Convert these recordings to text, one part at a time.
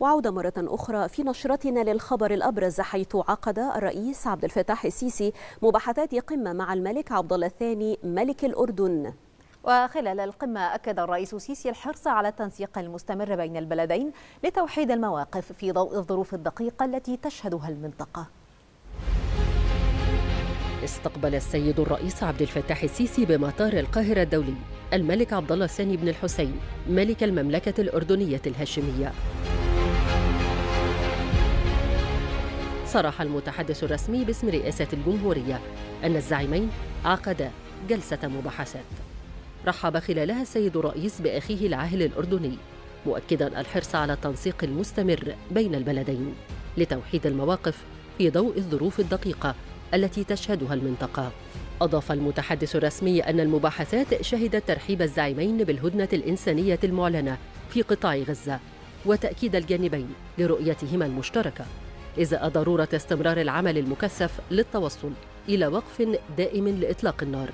وعودة مرة أخرى في نشرتنا للخبر الأبرز حيث عقد الرئيس عبد الفتاح السيسي مباحثات قمة مع الملك عبد الله الثاني ملك الأردن. وخلال القمة أكد الرئيس السيسي الحرص على التنسيق المستمر بين البلدين لتوحيد المواقف في ضوء الظروف الدقيقة التي تشهدها المنطقة. استقبل السيد الرئيس عبد الفتاح السيسي بمطار القاهرة الدولي الملك عبد الله الثاني بن الحسين ملك المملكة الأردنية الهاشمية. صرح المتحدث الرسمي باسم رئاسة الجمهورية أن الزعيمين عقدا جلسة مباحثات. رحب خلالها السيد الرئيس بأخيه العاهل الأردني مؤكدا الحرص على التنسيق المستمر بين البلدين لتوحيد المواقف في ضوء الظروف الدقيقة التي تشهدها المنطقة. أضاف المتحدث الرسمي أن المباحثات شهدت ترحيب الزعيمين بالهدنة الإنسانية المعلنة في قطاع غزة وتأكيد الجانبين لرؤيتهما المشتركة. إزاء ضرورة استمرار العمل المكثف للتوصل إلى وقف دائم لإطلاق النار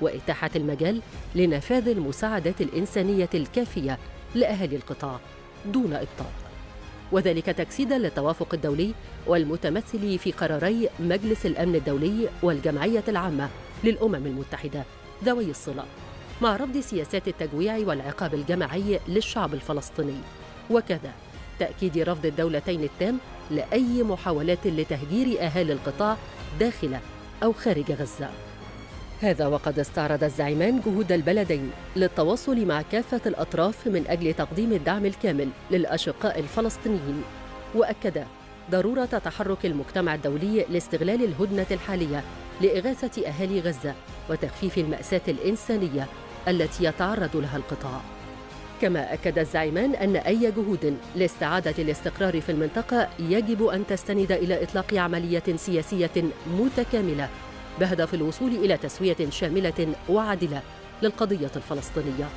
وإتاحة المجال لنفاذ المساعدات الإنسانية الكافية لأهالي القطاع دون إبطاء. وذلك تجسيدا للتوافق الدولي والمتمثل في قراري مجلس الأمن الدولي والجمعية العامة للأمم المتحدة ذوي الصلة مع رفض سياسات التجويع والعقاب الجماعي للشعب الفلسطيني. وكذا تأكيد رفض الدولتين التام لأي محاولات لتهجير أهالي القطاع داخل أو خارج غزة. هذا وقد استعرض الزعيمان جهود البلدين للتواصل مع كافة الأطراف من أجل تقديم الدعم الكامل للأشقاء الفلسطينيين وأكد ضرورة تحرك المجتمع الدولي لاستغلال الهدنة الحالية لإغاثة أهالي غزة وتخفيف المأساة الإنسانية التي يتعرض لها القطاع. كما أكد الزعيمان أن أي جهود لاستعادة الاستقرار في المنطقة يجب أن تستند إلى إطلاق عملية سياسية متكاملة بهدف الوصول إلى تسوية شاملة وعادلة للقضية الفلسطينية.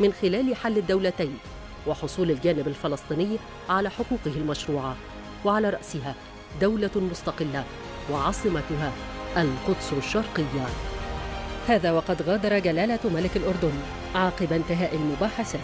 من خلال حل الدولتين وحصول الجانب الفلسطيني على حقوقه المشروعة وعلى رأسها دولة مستقلة وعاصمتها القدس الشرقية. هذا وقد غادر جلالة ملك الأردن عقب انتهاء المباحثات.